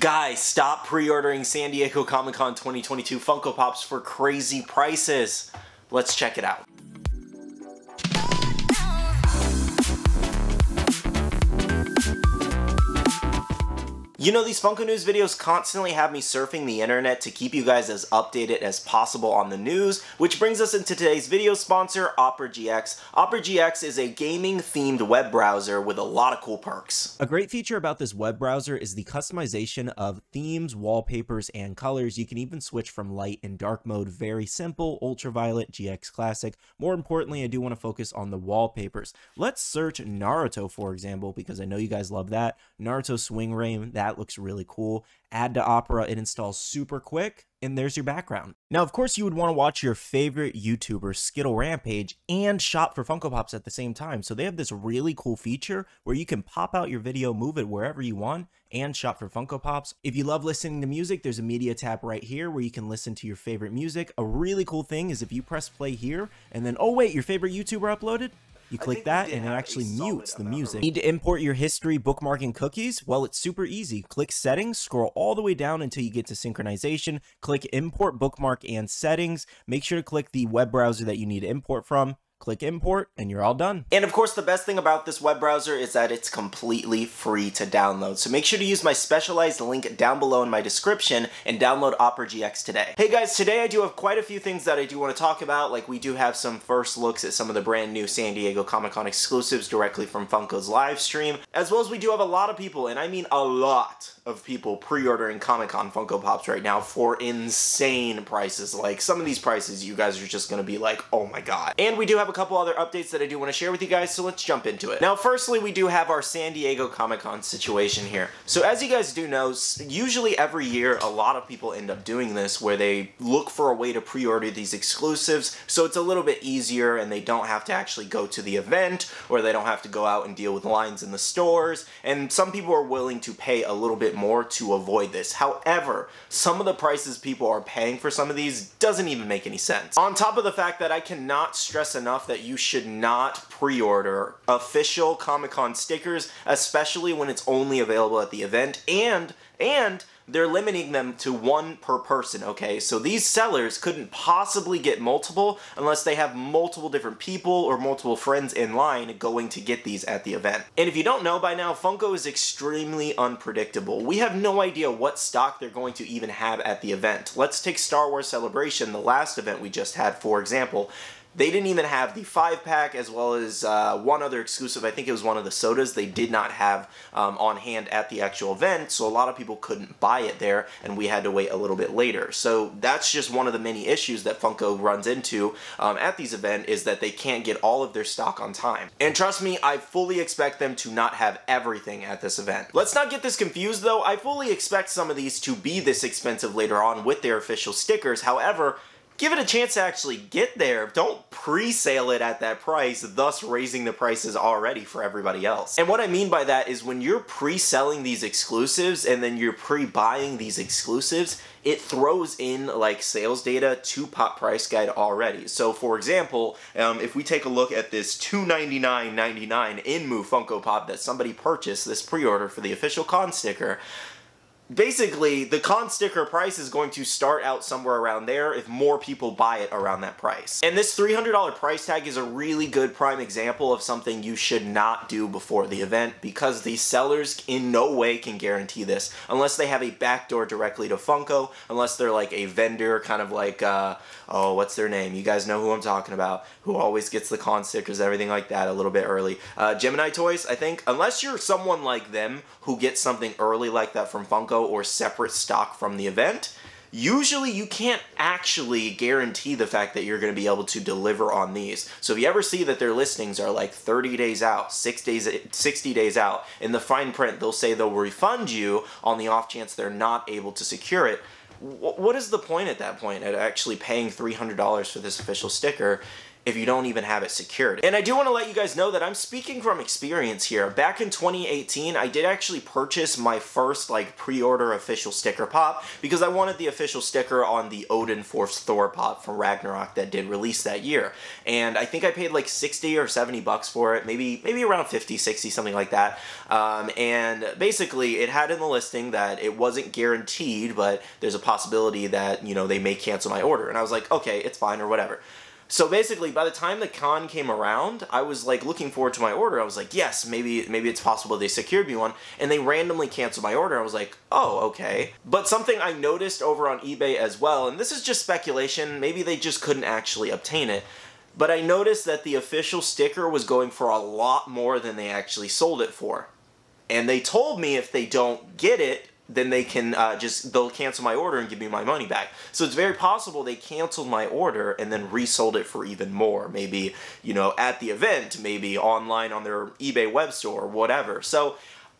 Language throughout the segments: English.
Guys, stop pre-ordering San Diego Comic-Con 2022 Funko Pops for crazy prices. Let's check it out. You know, these Funko News videos constantly have me surfing the internet to keep you guys as updated as possible on the news, which brings us into today's video sponsor, Opera GX. Opera GX is a gaming-themed web browser with a lot of cool perks. A great feature about this web browser is the customization of themes, wallpapers, and colors. You can even switch from light and dark mode, very simple, ultraviolet, GX Classic. More importantly, I do want to focus on the wallpapers. Let's search Naruto, for example, because I know you guys love that. Naruto Swing Rain, that looks really cool. Add to Opera, it installs super quick, and there's your background. Now, of course, you would want to watch your favorite YouTuber, Skittle Rampage, and shop for Funko Pops at the same time. So they have this really cool feature where you can pop out your video, move it wherever you want, and shop for Funko Pops. If you love listening to music, there's a media tab right here where you can listen to your favorite music. A really cool thing is if you press play here, and then, oh wait, your favorite YouTuber uploaded? You click that and it actually mutes the music. Need to import your history, bookmarking cookies? Well, it's super easy. Click settings, scroll all the way down until you get to synchronization, click import bookmark and settings. Make sure to click the web browser that you need to import from click import, and you're all done. And of course, the best thing about this web browser is that it's completely free to download. So make sure to use my specialized link down below in my description and download Opera GX today. Hey guys, today I do have quite a few things that I do want to talk about. Like we do have some first looks at some of the brand new San Diego Comic-Con exclusives directly from Funko's live stream, as well as we do have a lot of people, and I mean a lot of people pre-ordering Comic-Con Funko Pops right now for insane prices. Like some of these prices you guys are just going to be like, oh my god. And we do have have a couple other updates that I do want to share with you guys, so let's jump into it. Now, firstly, we do have our San Diego Comic-Con situation here. So as you guys do know, usually every year, a lot of people end up doing this where they look for a way to pre-order these exclusives, so it's a little bit easier and they don't have to actually go to the event, or they don't have to go out and deal with lines in the stores, and some people are willing to pay a little bit more to avoid this. However, some of the prices people are paying for some of these doesn't even make any sense. On top of the fact that I cannot stress enough enough that you should not pre-order official Comic-Con stickers, especially when it's only available at the event, and, and, they're limiting them to one per person, okay? So these sellers couldn't possibly get multiple unless they have multiple different people or multiple friends in line going to get these at the event. And if you don't know by now, Funko is extremely unpredictable. We have no idea what stock they're going to even have at the event. Let's take Star Wars Celebration, the last event we just had, for example. They didn't even have the five pack as well as uh, one other exclusive. I think it was one of the sodas they did not have um, on hand at the actual event, so a lot of people couldn't buy it there, and we had to wait a little bit later. So that's just one of the many issues that Funko runs into um, at these events is that they can't get all of their stock on time. And trust me, I fully expect them to not have everything at this event. Let's not get this confused though. I fully expect some of these to be this expensive later on with their official stickers. However, give it a chance to actually get there. Don't pre-sale it at that price, thus raising the prices already for everybody else. And what I mean by that is when you're pre-selling these exclusives and then you're pre-buying these exclusives, it throws in like sales data to Pop Price Guide already. So for example, um, if we take a look at this $299.99 Enmu Funko Pop that somebody purchased, this pre-order for the official con sticker, basically the con sticker price is going to start out somewhere around there if more people buy it around that price. And this $300 price tag is a really good prime example of something you should not do before the event because the sellers in no way can guarantee this unless they have a backdoor directly to Funko, unless they're like a vendor kind of like, uh, oh, what's their name? You guys know who I'm talking about, who always gets the con stickers, and everything like that a little bit early. Uh, Gemini Toys, I think, unless you're someone like them who gets something early like that from Funko, or separate stock from the event, usually you can't actually guarantee the fact that you're going to be able to deliver on these. So if you ever see that their listings are like 30 days out, 6 days 60 days out, in the fine print they'll say they'll refund you on the off chance they're not able to secure it. What is the point at that point at actually paying $300 for this official sticker if you don't even have it secured. And I do want to let you guys know that I'm speaking from experience here. Back in 2018, I did actually purchase my first like pre-order official sticker pop because I wanted the official sticker on the Odin Force Thor pop from Ragnarok that did release that year. And I think I paid like 60 or 70 bucks for it, maybe maybe around 50, 60, something like that. Um, and basically it had in the listing that it wasn't guaranteed, but there's a possibility that, you know, they may cancel my order. And I was like, okay, it's fine or whatever. So basically, by the time the con came around, I was like looking forward to my order. I was like, yes, maybe maybe it's possible they secured me one, and they randomly canceled my order. I was like, oh, okay. But something I noticed over on eBay as well, and this is just speculation, maybe they just couldn't actually obtain it. But I noticed that the official sticker was going for a lot more than they actually sold it for. And they told me if they don't get it, then they can uh, just they'll cancel my order and give me my money back. So it's very possible they canceled my order and then resold it for even more. Maybe you know at the event, maybe online on their eBay web store, whatever. So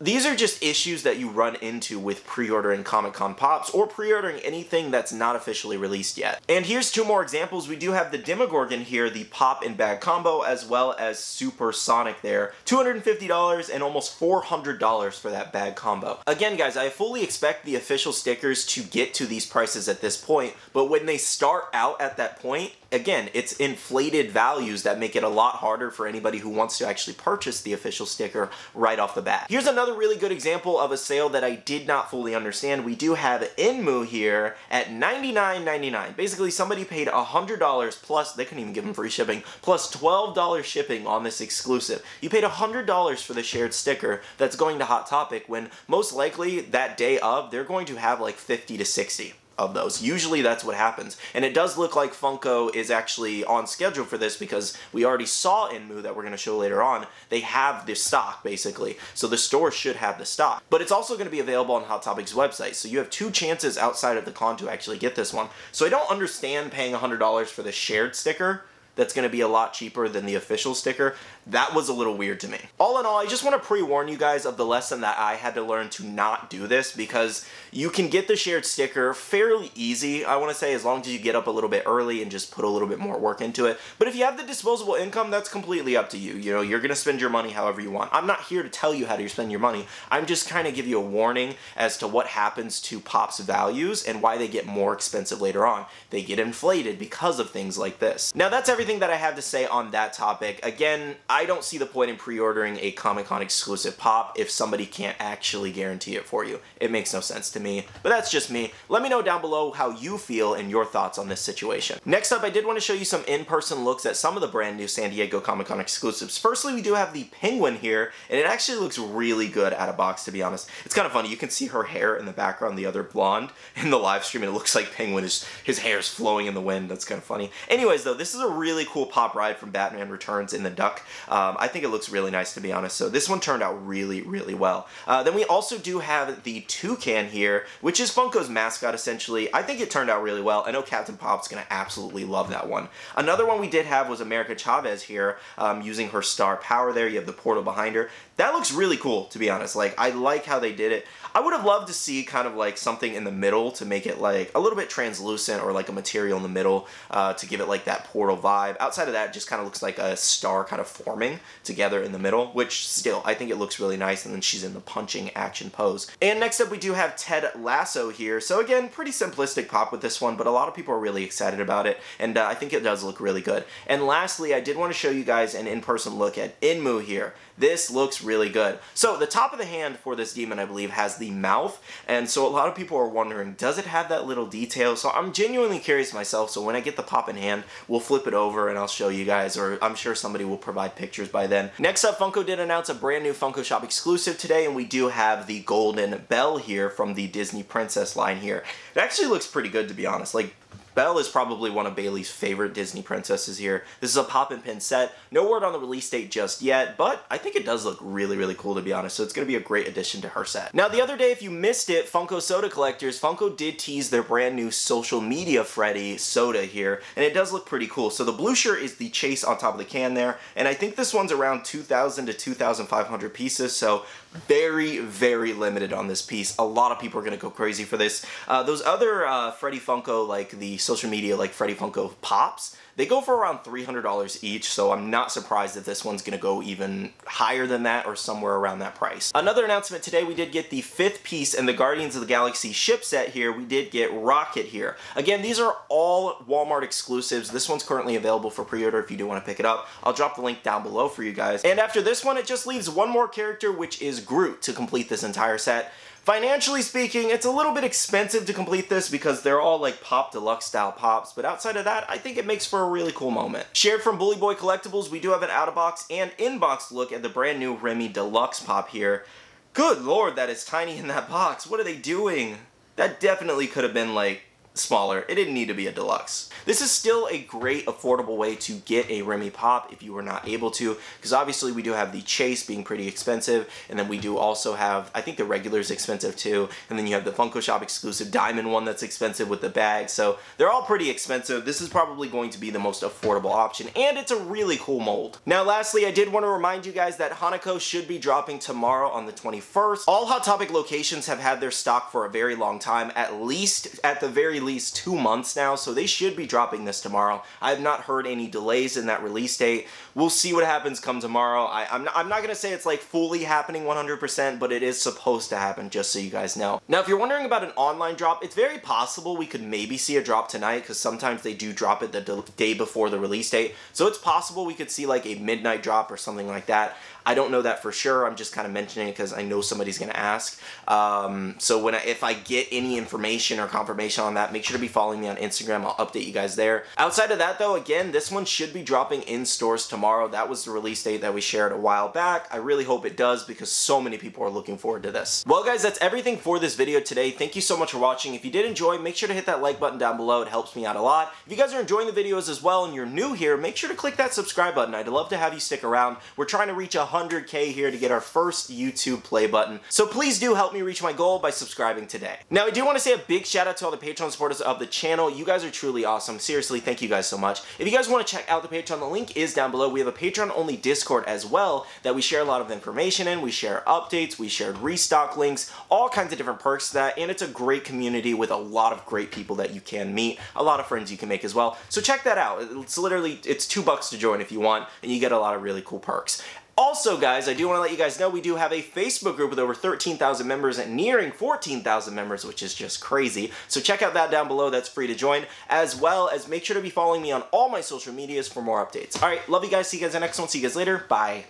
these are just issues that you run into with pre-ordering Comic-Con Pops or pre-ordering anything that's not officially released yet. And here's two more examples. We do have the Demogorgon here, the Pop and Bag combo, as well as Super Sonic there. $250 and almost $400 for that bag combo. Again, guys, I fully expect the official stickers to get to these prices at this point, but when they start out at that point, again, it's inflated values that make it a lot harder for anybody who wants to actually purchase the official sticker right off the bat. Here's another really good example of a sale that I did not fully understand. We do have Enmu here at $99.99. Basically, somebody paid $100 plus, they couldn't even give them free shipping, plus $12 shipping on this exclusive. You paid $100 for the shared sticker that's going to Hot Topic when most likely that day of, they're going to have like 50 to 60 of those. Usually that's what happens. And it does look like Funko is actually on schedule for this because we already saw Enmu that we're going to show later on. They have this stock basically. So the store should have the stock. But it's also going to be available on Hot Topic's website. So you have two chances outside of the con to actually get this one. So I don't understand paying $100 for the shared sticker that's going to be a lot cheaper than the official sticker that was a little weird to me. All in all, I just want to pre-warn you guys of the lesson that I had to learn to not do this because you can get the shared sticker fairly easy, I want to say, as long as you get up a little bit early and just put a little bit more work into it. But if you have the disposable income, that's completely up to you. You know, you're going to spend your money however you want. I'm not here to tell you how to spend your money. I'm just kind of give you a warning as to what happens to Pop's values and why they get more expensive later on. They get inflated because of things like this. Now, that's everything that I have to say on that topic. Again, I don't see the point in pre-ordering a Comic-Con exclusive pop if somebody can't actually guarantee it for you. It makes no sense to me, but that's just me. Let me know down below how you feel and your thoughts on this situation. Next up, I did want to show you some in-person looks at some of the brand new San Diego Comic-Con exclusives. Firstly, we do have the Penguin here, and it actually looks really good out of box, to be honest. It's kind of funny. You can see her hair in the background, the other blonde, in the live stream, and it looks like Penguin is, his hair is flowing in the wind. That's kind of funny. Anyways, though, this is a really cool pop ride from Batman Returns in the Duck. Um, I think it looks really nice to be honest. So this one turned out really, really well. Uh, then we also do have the Toucan here, which is Funko's mascot essentially. I think it turned out really well. I know Captain Pop's going to absolutely love that one. Another one we did have was America Chavez here, um, using her star power there. You have the portal behind her. That looks really cool, to be honest. Like, I like how they did it. I would have loved to see kind of like something in the middle to make it like a little bit translucent or like a material in the middle uh, to give it like that portal vibe. Outside of that, just kind of looks like a star kind of forming together in the middle, which still, I think it looks really nice. And then she's in the punching action pose. And next up, we do have Ted Lasso here. So again, pretty simplistic pop with this one, but a lot of people are really excited about it. And uh, I think it does look really good. And lastly, I did want to show you guys an in-person look at Enmu here. This looks really good. So the top of the hand for this demon, I believe, has the mouth. And so a lot of people are wondering, does it have that little detail? So I'm genuinely curious myself. So when I get the pop in hand, we'll flip it over and I'll show you guys, or I'm sure somebody will provide pictures by then. Next up, Funko did announce a brand new Funko Shop exclusive today, and we do have the Golden Belle here from the Disney Princess line here. It actually looks pretty good, to be honest. Like, Belle is probably one of Bailey's favorite Disney princesses here. This is a pop and pin set. No word on the release date just yet, but I think it does look really, really cool to be honest, so it's going to be a great addition to her set. Now, the other day, if you missed it, Funko Soda Collectors, Funko did tease their brand new social media Freddy soda here, and it does look pretty cool. So the blue shirt is the chase on top of the can there, and I think this one's around 2,000 to 2,500 pieces, so very, very limited on this piece. A lot of people are going to go crazy for this. Uh, those other uh, Freddy Funko, like the social media, like Freddy Funko Pops, They go for around $300 each, so I'm not surprised that this one's gonna go even higher than that or somewhere around that price. Another announcement today, we did get the fifth piece in the Guardians of the Galaxy ship set here. We did get Rocket here. Again, these are all Walmart exclusives. This one's currently available for pre-order if you do want to pick it up. I'll drop the link down below for you guys. And after this one, it just leaves one more character, which is Groot, to complete this entire set. Financially speaking, it's a little bit expensive to complete this because they're all like pop deluxe style pops, but outside of that, I think it makes for a really cool moment. Shared from Bully Boy Collectibles, we do have an out-of-box and in-box look at the brand new Remy Deluxe pop here. Good lord, that is tiny in that box. What are they doing? That definitely could have been like smaller. It didn't need to be a deluxe. This is still a great affordable way to get a Remy Pop if you were not able to, because obviously we do have the Chase being pretty expensive, and then we do also have, I think the regular is expensive too, and then you have the Funko Shop exclusive Diamond one that's expensive with the bag, so they're all pretty expensive. This is probably going to be the most affordable option, and it's a really cool mold. Now lastly, I did want to remind you guys that Hanako should be dropping tomorrow on the 21st. All Hot Topic locations have had their stock for a very long time, at least, at the very least, two months now, so they should be dropping this tomorrow. I have not heard any delays in that release date. We'll see what happens come tomorrow. I, am not, I'm not going to say it's like fully happening 100%, but it is supposed to happen, just so you guys know. Now, if you're wondering about an online drop, it's very possible we could maybe see a drop tonight, because sometimes they do drop it the day before the release date. So it's possible we could see like a midnight drop or something like that. I don't know that for sure. I'm just kind of mentioning it because I know somebody's going to ask. Um, so when I, if I get any information or confirmation on that, make sure to be following me on Instagram. I'll update you guys there. Outside of that though, again, this one should be dropping in stores tomorrow. That was the release date that we shared a while back. I really hope it does because so many people are looking forward to this. Well guys, that's everything for this video today. Thank you so much for watching. If you did enjoy, make sure to hit that like button down below. It helps me out a lot. If you guys are enjoying the videos as well and you're new here, make sure to click that subscribe button. I'd love to have you stick around. We're trying to reach 100k here to get our first YouTube play button. So please do help me reach my goal by subscribing today. Now I do want to say a big shout out to all the Patreon supporters of the channel. You guys are truly awesome. Seriously, thank you guys so much. If you guys want to check out the Patreon, the link is down below. We have a Patreon only Discord as well that we share a lot of information in. We share updates, we shared restock links, all kinds of different perks to that, and it's a great community with a lot of great people that you can meet, a lot of friends you can make as well. So check that out. It's literally, it's two bucks to join if you want, and you get a lot of really cool perks. Also, guys, I do want to let you guys know we do have a Facebook group with over 13,000 members and nearing 14,000 members, which is just crazy. So check out that down below. That's free to join, as well as make sure to be following me on all my social medias for more updates. All right, love you guys. See you guys in the next one. See you guys later. Bye.